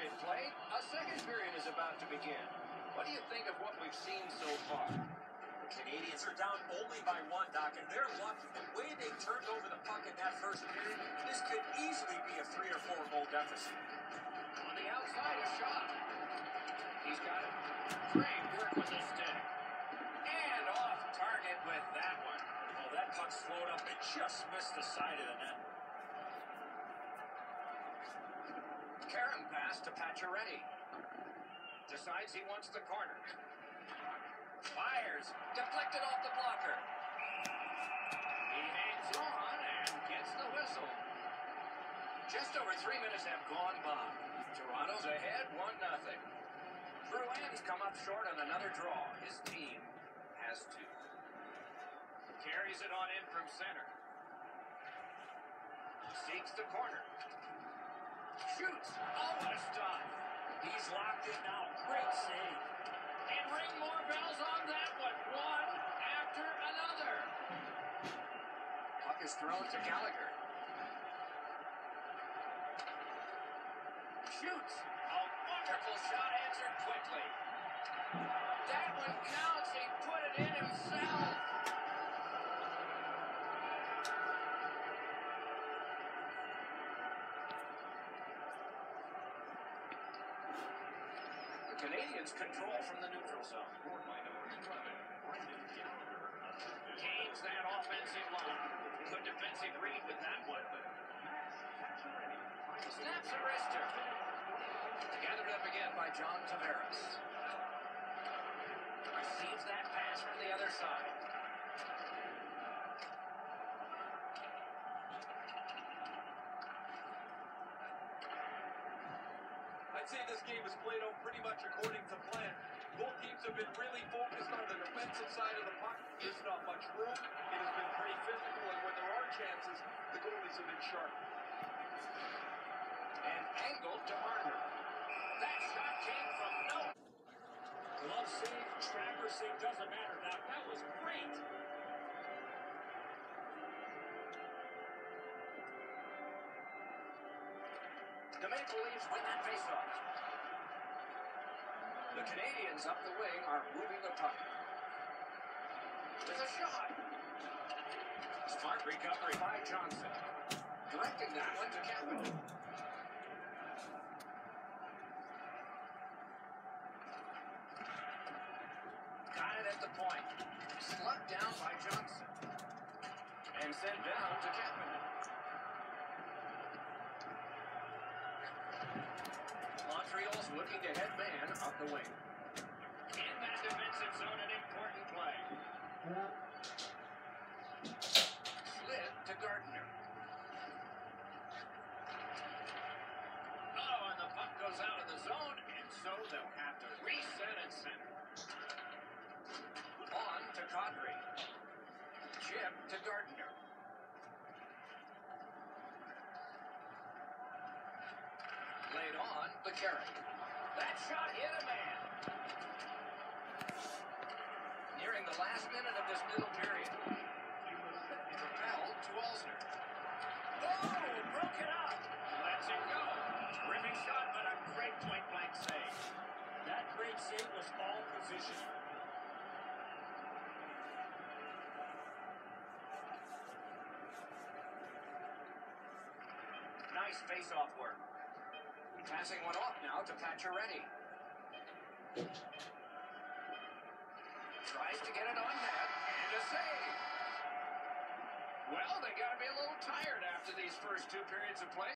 period played. A second period is about to begin. What do you think of what we've seen so far? The Canadiens are down only by one, Doc, and they're lucky. The way they turned over the puck in that first period, this could easily be a three or four goal deficit. On the outside, a shot. He's got it. Great work with the stick. And off target with that one. Oh, that puck slowed up and just missed the side of the net. Pass to Pacioretty. Decides he wants the corner. Fires. Deflected off the blocker. He hangs on and gets the whistle. Just over three minutes have gone by. Toronto's ahead, 1 nothing. Bruins come up short on another draw. His team has two. Carries it on in from center. Seeks the corner. Shoots. Oh, what a stop. He's locked in now. Great save. And ring more bells on that one. One after another. Puck is thrown to Gallagher. Shoots. A wonderful shot answered quickly. That one counts. He put it in himself. Canadiens control from the neutral zone. Uh, gains that offensive line. Good defensive read with that one. Snaps a wrister. Gathered up again by John Tavares. Receives that pass from the other side. I'd say this game is played out pretty much according to plan. Both teams have been really focused on the defensive side of the puck. There's not much room. It has been pretty physical, and when there are chances, the goalies have been sharp. And angled to Marner. That shot came from no. Glove save, trapper save, doesn't matter, Doc. That was Maple Leafs win that faceoff. The Canadiens up the wing are moving the puck. With a shot. Smart recovery by Johnson. Directing that one to Kevin. Got it at the point. Slugged down by Johnson. And sent down to Kevin. Montreal's looking to head man up the wing. In that defensive zone, an important play. Slid to Gardiner. Oh, and the puck goes out of the zone, and so they'll have to reset at center. On to Kadri. Chip to Gardiner. Laid on the carry. That shot hit a man. Nearing the last minute of this middle period. Propelled to Alsner. Oh, broke it up. Lets it go. Ripping shot, but a great point blank save. That great save was all position. Nice face-off work. Passing one off now to Pacioretty. Tries to get it on net and a save. Well, they got to be a little tired after these first two periods of play.